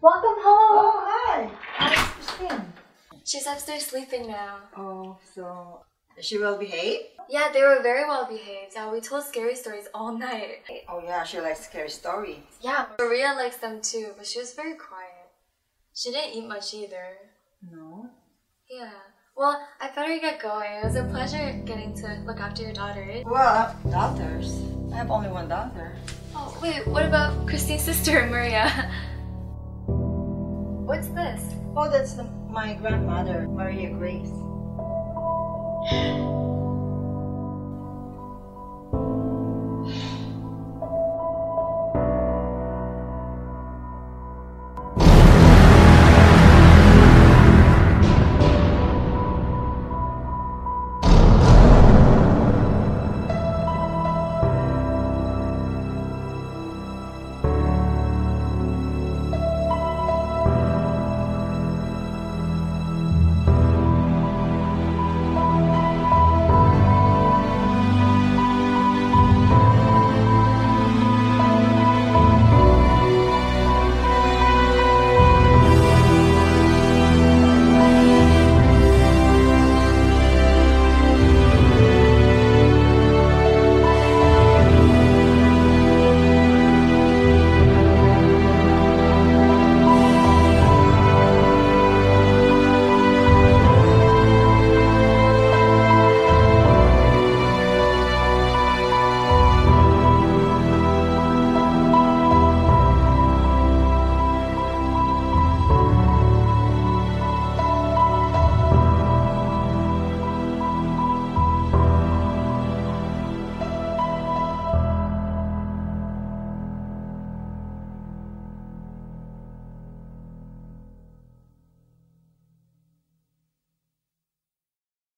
Welcome home. Oh, hi. How's Christine? She's upstairs sleeping now. Oh, so she will behave? Yeah, they were very well behaved. Yeah, we told scary stories all night. Oh, yeah, she likes scary stories. Yeah, Maria likes them too, but she was very quiet. She didn't eat much either. No? Yeah. Well, I better get going. It was a pleasure getting to look after your daughter. Well, daughters. I have only one daughter. Oh, wait, what about Christine's sister, Maria? What's this? Oh, that's the, my grandmother, Maria Grace.